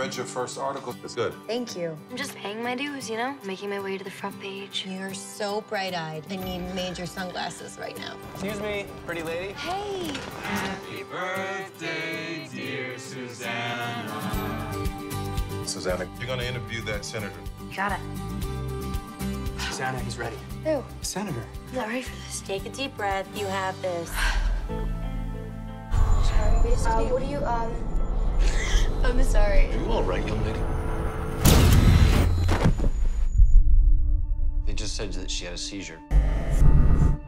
read your first article. It's good. Thank you. I'm just paying my dues, you know? Making my way to the front page. You're so bright-eyed. I need major sunglasses right now. Excuse me, pretty lady. Hey! Happy birthday, dear Susannah. Susannah, you're gonna interview that senator. Got it. Susannah, he's ready. Who? Senator. I'm not ready for this. Take a deep breath. You have this. Uh, what do you, um... I'm sorry. Are you all right, young lady? They just said that she had a seizure.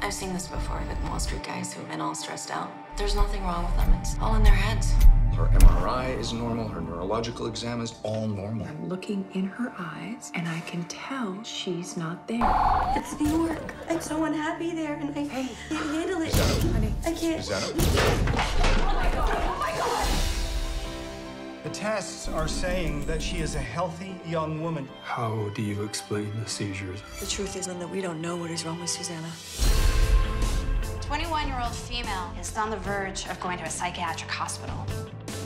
I've seen this before with Wall Street guys who've been all stressed out. There's nothing wrong with them. It's all in their heads. Her MRI is normal. Her neurological exam is all normal. I'm looking in her eyes, and I can tell she's not there. It's New York. I'm so unhappy there, and I can't handle it. Honey, I can't. Susannah? The tests are saying that she is a healthy young woman. How do you explain the seizures? The truth is that we don't know what is wrong with Susannah. 21 year old female is on the verge of going to a psychiatric hospital.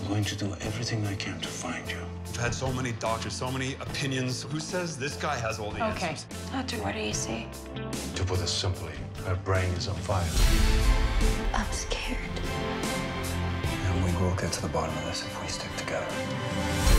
I'm going to do everything I can to find you. I've had so many doctors, so many opinions. Who says this guy has all the Okay. answers? Doctor, what do you see? To put it simply, her brain is on fire. I'm scared. And we will get to the bottom of this if we stick together.